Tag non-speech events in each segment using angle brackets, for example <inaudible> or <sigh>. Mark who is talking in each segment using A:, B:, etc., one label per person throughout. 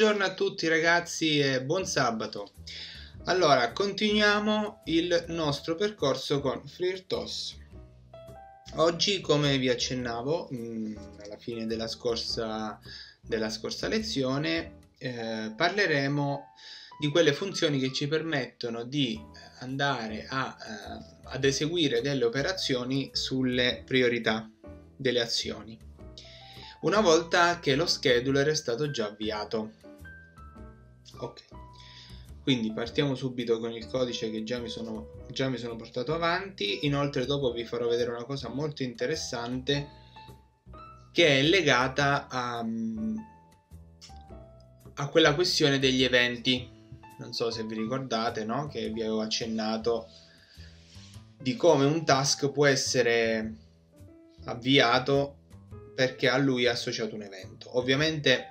A: Buongiorno a tutti ragazzi e buon sabato. Allora, continuiamo il nostro percorso con FreeRTOS. Oggi, come vi accennavo mm, alla fine della scorsa, della scorsa lezione, eh, parleremo di quelle funzioni che ci permettono di andare a, eh, ad eseguire delle operazioni sulle priorità delle azioni una volta che lo scheduler è stato già avviato. Ok, quindi partiamo subito con il codice che già mi, sono, già mi sono portato avanti. Inoltre dopo vi farò vedere una cosa molto interessante che è legata a, a quella questione degli eventi. Non so se vi ricordate, no? Che vi avevo accennato di come un task può essere avviato perché a lui è associato un evento. Ovviamente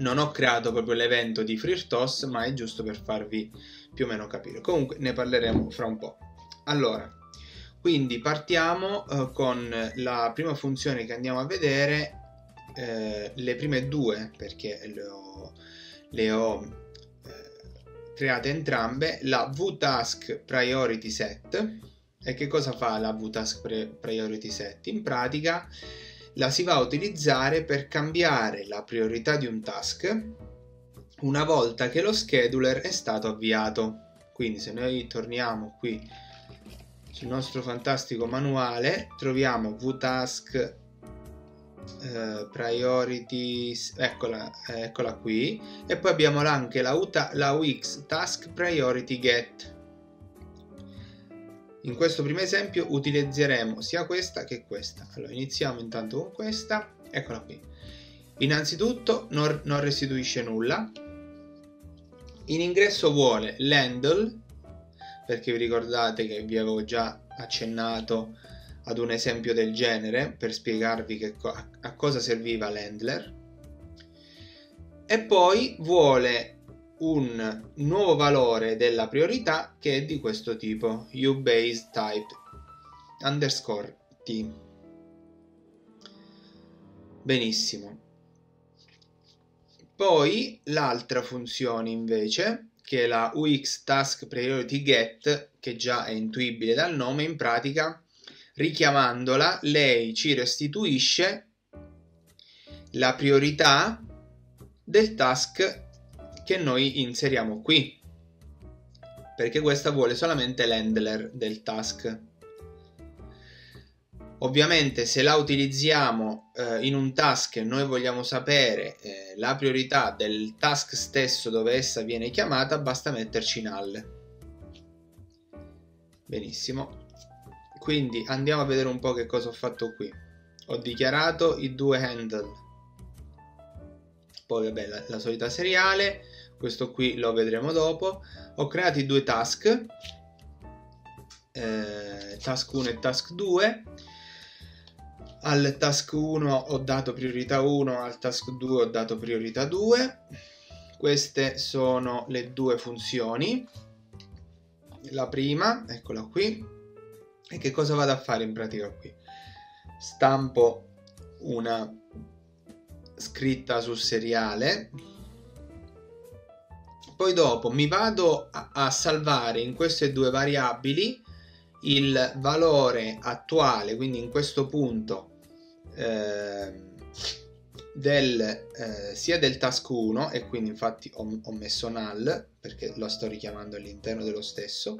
A: non ho creato proprio l'evento di FreeRTOS, ma è giusto per farvi più o meno capire. Comunque ne parleremo fra un po'. Allora, quindi partiamo eh, con la prima funzione che andiamo a vedere, eh, le prime due, perché le ho, le ho eh, create entrambe, la VTask Priority Set. E che cosa fa la VTask Priority Set? In pratica la si va a utilizzare per cambiare la priorità di un task una volta che lo scheduler è stato avviato. Quindi se noi torniamo qui sul nostro fantastico manuale troviamo vtask eh, priorities eccola, eccola qui e poi abbiamo anche la, UTA, la UX task priority get in questo primo esempio utilizzeremo sia questa che questa. Allora iniziamo intanto con questa, eccola qui. Innanzitutto non, non restituisce nulla. In ingresso vuole l'handle, perché vi ricordate che vi avevo già accennato ad un esempio del genere per spiegarvi co a cosa serviva l'handler. E poi vuole un nuovo valore della priorità che è di questo tipo ubase type underscore t. Benissimo. Poi l'altra funzione invece che è la ux task priority get che già è intuibile dal nome in pratica richiamandola lei ci restituisce la priorità del task che noi inseriamo qui. Perché questa vuole solamente l'handler del task. Ovviamente se la utilizziamo eh, in un task e noi vogliamo sapere eh, la priorità del task stesso dove essa viene chiamata basta metterci null benissimo. Quindi andiamo a vedere un po' che cosa ho fatto qui. Ho dichiarato i due handle poi vabbè la, la solita seriale questo qui lo vedremo dopo. Ho creato i due task eh, task 1 e task 2 al task 1 ho dato priorità 1 al task 2 ho dato priorità 2 queste sono le due funzioni. La prima eccola qui. E che cosa vado a fare in pratica qui? Stampo una scritta sul seriale. Poi dopo mi vado a, a salvare in queste due variabili il valore attuale quindi in questo punto eh, del, eh, sia del task 1 e quindi infatti ho, ho messo null perché lo sto richiamando all'interno dello stesso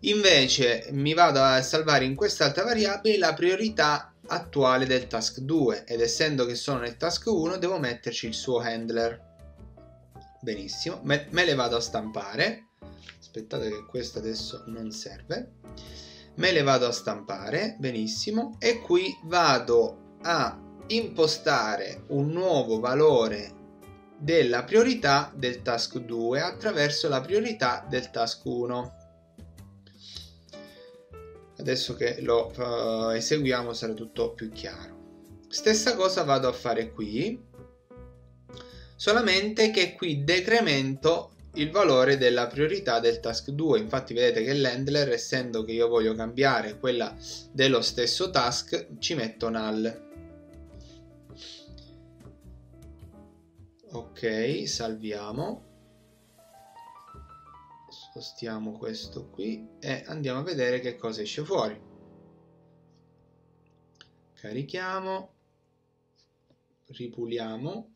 A: invece mi vado a salvare in quest'altra variabile la priorità attuale del task 2 ed essendo che sono nel task 1 devo metterci il suo handler. Benissimo me, me le vado a stampare. Aspettate che questo adesso non serve. Me le vado a stampare benissimo. E qui vado a impostare un nuovo valore della priorità del task 2 attraverso la priorità del task 1 adesso che lo uh, eseguiamo sarà tutto più chiaro. Stessa cosa vado a fare qui solamente che qui decremento il valore della priorità del task 2 infatti vedete che l'handler essendo che io voglio cambiare quella dello stesso task ci metto null. Ok salviamo spostiamo questo qui e andiamo a vedere che cosa esce fuori. Carichiamo ripuliamo.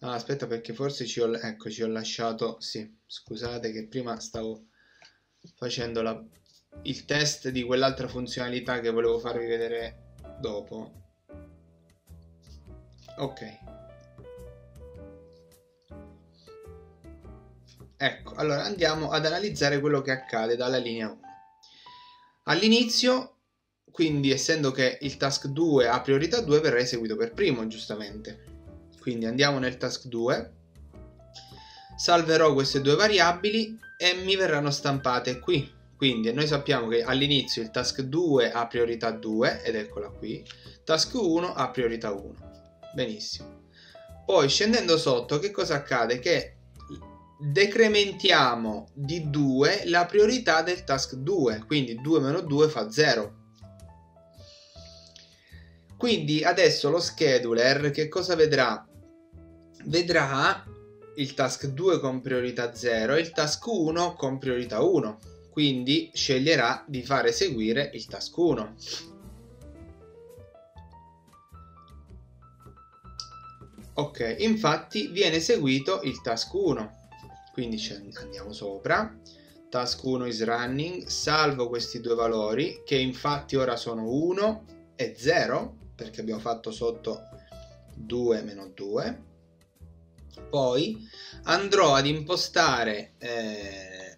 A: Ah, aspetta perché forse ci ho, ecco, ci ho lasciato sì scusate che prima stavo facendo la, il test di quell'altra funzionalità che volevo farvi vedere dopo. Ok ecco allora andiamo ad analizzare quello che accade dalla linea 1 all'inizio quindi essendo che il task 2 ha priorità 2 verrà eseguito per primo giustamente. Quindi andiamo nel task 2 salverò queste due variabili e mi verranno stampate qui. Quindi noi sappiamo che all'inizio il task 2 ha priorità 2 ed eccola qui. Task 1 ha priorità 1 benissimo. Poi scendendo sotto che cosa accade? Che decrementiamo di 2 la priorità del task 2 quindi 2 meno 2 fa 0 quindi adesso lo scheduler che cosa vedrà? Vedrà il task 2 con priorità 0 e il task 1 con priorità 1. Quindi sceglierà di far eseguire il task 1. Ok, infatti viene eseguito il task 1. Quindi andiamo sopra. Task 1 is running, salvo questi due valori che infatti ora sono 1 e 0 perché abbiamo fatto sotto 2 meno 2 poi andrò ad impostare eh,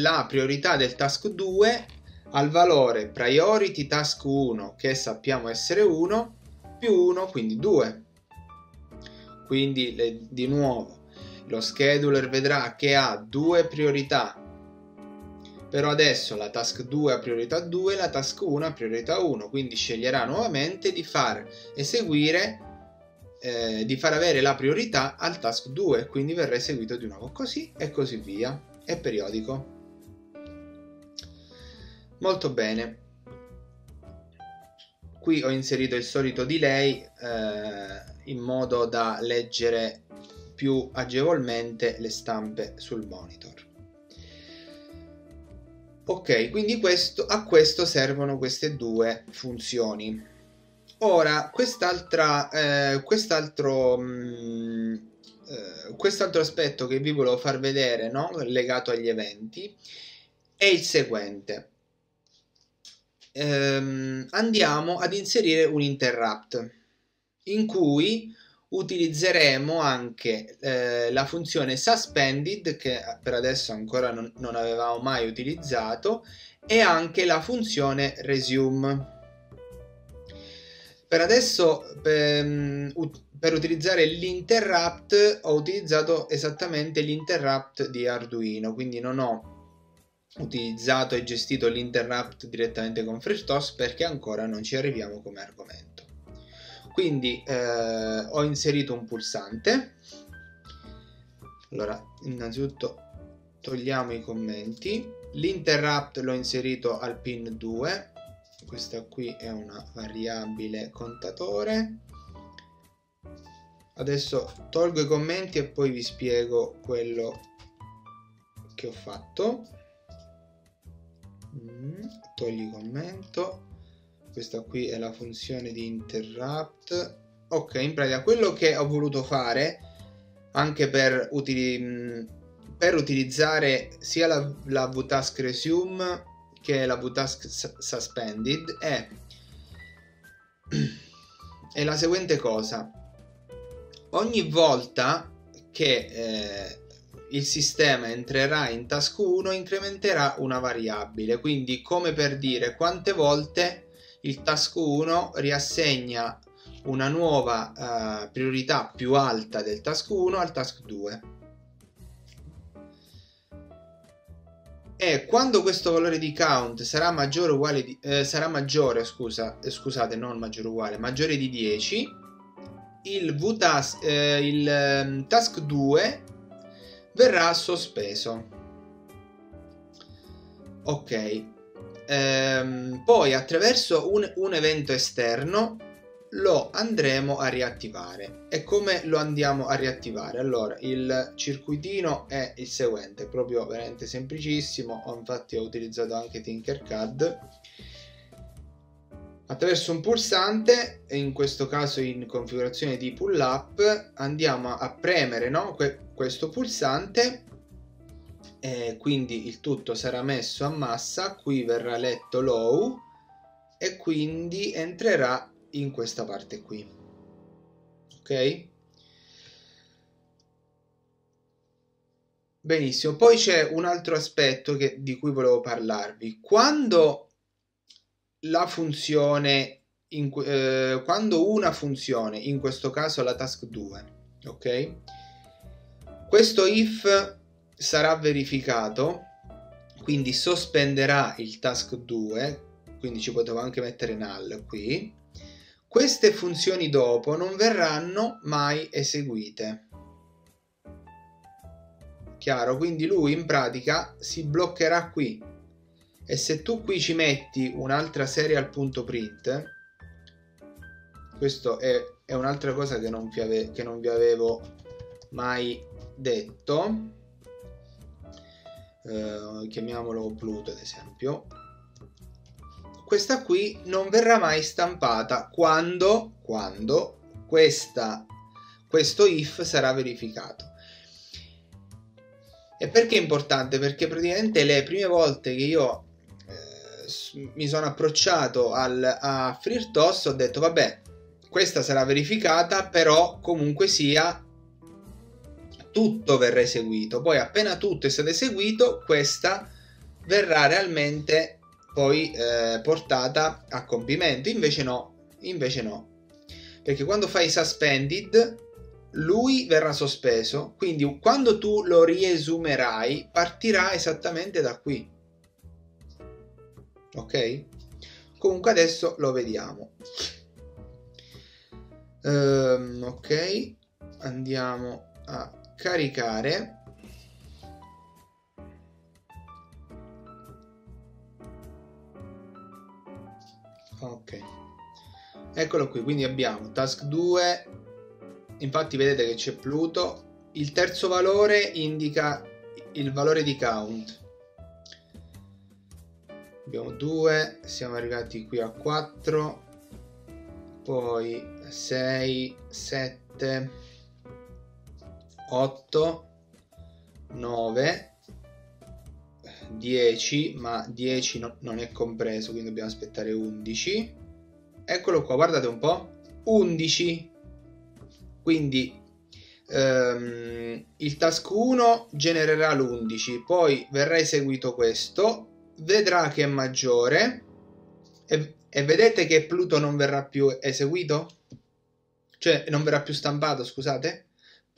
A: la priorità del task 2 al valore priority task 1 che sappiamo essere 1 più 1 quindi 2 quindi le, di nuovo lo scheduler vedrà che ha due priorità. Però adesso la task 2 ha priorità 2 la task 1 ha priorità 1 quindi sceglierà nuovamente di far eseguire eh, di far avere la priorità al task 2 quindi verrà eseguito di nuovo così e così via. È periodico. Molto bene. Qui ho inserito il solito delay eh, in modo da leggere più agevolmente le stampe sul monitor Ok, quindi questo, a questo servono queste due funzioni. Ora, quest'altra, eh, quest'altro, mh, mm, eh, quest'altro aspetto che vi volevo far vedere, no? legato agli eventi, è il seguente. Ehm, andiamo ad inserire un interrupt in cui utilizzeremo anche eh, la funzione suspended che per adesso ancora non, non, avevamo mai utilizzato e anche la funzione resume. Per adesso per, mm, per utilizzare l'interrupt ho utilizzato esattamente l'interrupt di Arduino quindi non ho utilizzato e gestito l'interrupt direttamente con FreeRTOS perché ancora non ci arriviamo come argomento quindi eh, ho inserito un pulsante. Allora innanzitutto togliamo i commenti. L'interrupt l'ho inserito al pin 2 questa qui è una variabile contatore. Adesso tolgo i commenti e poi vi spiego quello che ho fatto. Mm, togli commento questa qui è la funzione di interrupt. Ok in pratica quello che ho voluto fare anche per, utili per utilizzare sia la, la vtask resume che la vtask suspended è, <clears throat> è la seguente cosa. Ogni volta che eh, il sistema entrerà in task 1 incrementerà una variabile. Quindi come per dire quante volte il task 1 riassegna una nuova uh, priorità più alta del task 1 al task 2 e quando questo valore di count sarà maggiore uguale di, eh, sarà maggiore scusa, eh, scusate non maggiore uguale maggiore di 10 il, vtask, eh, il eh, task 2 verrà sospeso. Ok Ehm, poi attraverso un, un, evento esterno lo andremo a riattivare. E come lo andiamo a riattivare? Allora, il circuitino è il seguente, proprio veramente semplicissimo, ho, infatti ho utilizzato anche Tinkercad. Attraverso un pulsante, in questo caso in configurazione di pull up, andiamo a premere no? questo pulsante e quindi il tutto sarà messo a massa, qui verrà letto low e quindi entrerà in questa parte qui. Ok? Benissimo, poi c'è un altro aspetto che, di cui volevo parlarvi. Quando la funzione, in, eh, quando una funzione, in questo caso la task 2, ok? Questo if sarà verificato, quindi sospenderà il task 2, quindi ci potevo anche mettere null qui, queste funzioni dopo non verranno mai eseguite. Chiaro? Quindi lui in pratica si bloccherà qui. E se tu qui ci metti un'altra serial.print, questo è, è un'altra cosa che non, vi ave, che non vi avevo mai detto, eh, chiamiamolo Pluto ad esempio, questa qui non verrà mai stampata quando, quando questa, questo if sarà verificato. E perché è importante? Perché praticamente le prime volte che io eh, mi sono approcciato al, a FreeRTOS ho detto vabbè, questa sarà verificata, però comunque sia tutto verrà eseguito. Poi appena tutto è stato eseguito, questa verrà realmente poi eh, portata a compimento. Invece no, invece no. Perché quando fai suspended, lui verrà sospeso. Quindi quando tu lo riesumerai, partirà esattamente da qui. Ok? Comunque adesso lo vediamo. Um, ok, andiamo a caricare. Ok. Eccolo qui quindi abbiamo task 2 infatti vedete che c'è Pluto. Il terzo valore indica il valore di count. Abbiamo 2 siamo arrivati qui a 4 poi 6 7 8 9 10, ma 10 no, non è compreso, quindi dobbiamo aspettare 11. Eccolo qua, guardate un po'. 11. Quindi ehm, il task 1 genererà l'11, poi verrà eseguito questo, vedrà che è maggiore e, e vedete che Pluto non verrà più eseguito? Cioè non verrà più stampato, scusate?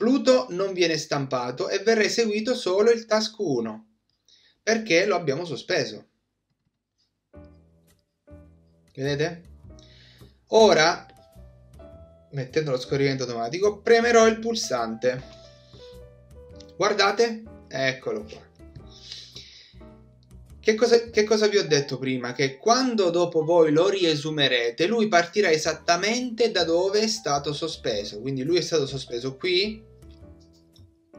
A: Pluto non viene stampato e verrà eseguito solo il task 1 perché lo abbiamo sospeso. Vedete? Ora, mettendo lo scorrimento automatico, premerò il pulsante. Guardate, eccolo qua. Che cosa, che cosa, vi ho detto prima? Che quando dopo voi lo riesumerete, lui partirà esattamente da dove è stato sospeso. Quindi lui è stato sospeso qui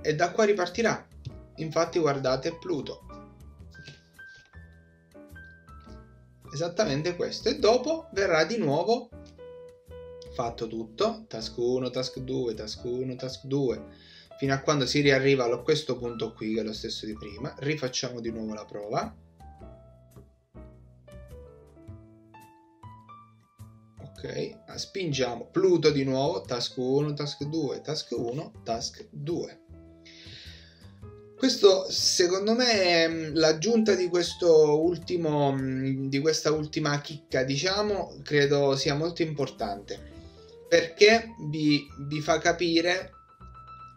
A: e da qua ripartirà. Infatti guardate Pluto. esattamente questo. E dopo verrà di nuovo fatto tutto. Task 1 task 2 task 1 task 2 fino a quando si riarriva a questo punto qui che è lo stesso di prima. Rifacciamo di nuovo la prova. Ok spingiamo Pluto di nuovo. Task 1 task 2 task 1 task 2 questo secondo me l'aggiunta di ultimo di questa ultima chicca, diciamo, credo sia molto importante perché vi, vi fa capire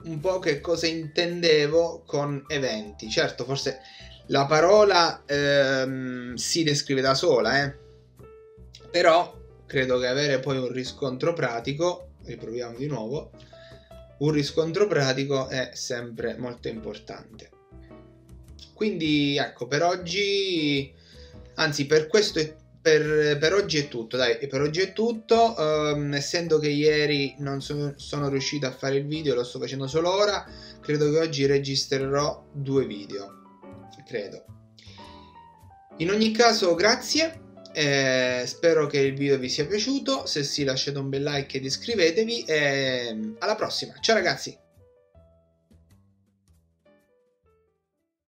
A: un po' che cosa intendevo con eventi. Certo, forse la parola ehm, si descrive da sola, eh? però credo che avere poi un riscontro pratico, riproviamo di nuovo, un riscontro pratico è sempre molto importante. Quindi ecco, per oggi, anzi per questo, per, per, oggi è tutto, dai, per oggi è tutto. Um, essendo che ieri non sono, sono, riuscito a fare il video, lo sto facendo solo ora, credo che oggi registrerò due video. Credo. In ogni caso, grazie. Eh, spero che il video vi sia piaciuto. Se sì, lasciate un bel like ed iscrivetevi. E alla prossima. Ciao ragazzi!